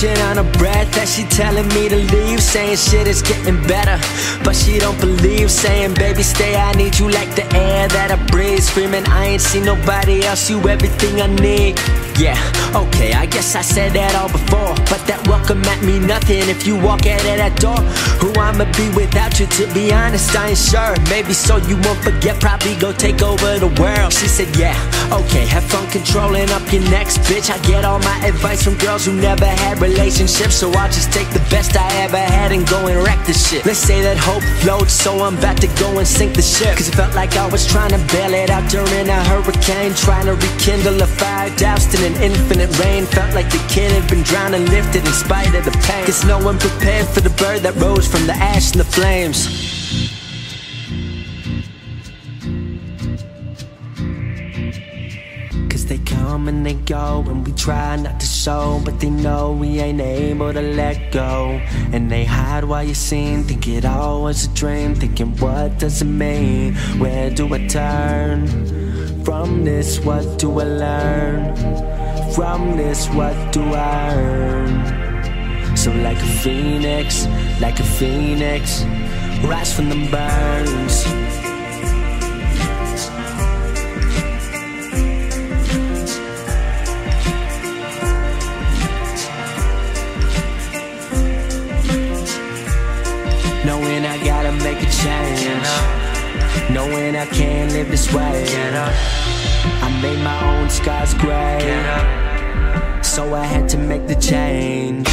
catching on her breath as she telling me to leave Saying shit is getting better, but she don't believe Saying baby stay, I need you like the air that I breathe. Screaming I ain't seen nobody else, you everything I need. Yeah, okay, I guess I said that all before But that welcome at me nothing. If you walk out of that door Who I'ma be without you, to be honest, I ain't sure. Maybe so you won't forget, probably go take over the world. She said, yeah, okay, have fun controlling up your next bitch. I get all my advice from girls who never had relationships So I'll just take the best I ever had and go and wreck the shit. Let's say that hope floats, so I'm about to go and sink the ship. Cause it felt like I was trying to bail it out during a hurricane Trying to rekindle a fire doused in an infinite rain. Felt like the kid had been drowned in spite of the pain Cause no one prepared for the bird that rose from the ash and the flames Cause they come and they go and we try not to show But they know we ain't able to let go And they hide while you're seen, think it all was a dream Thinking what does it mean, where do I turn? From this what do I learn? From this what do I earn? So like a phoenix, like a phoenix Rise from the burns. Knowing I gotta make a change. Knowing I can't live this way. I made my own skies gray So I had to make the change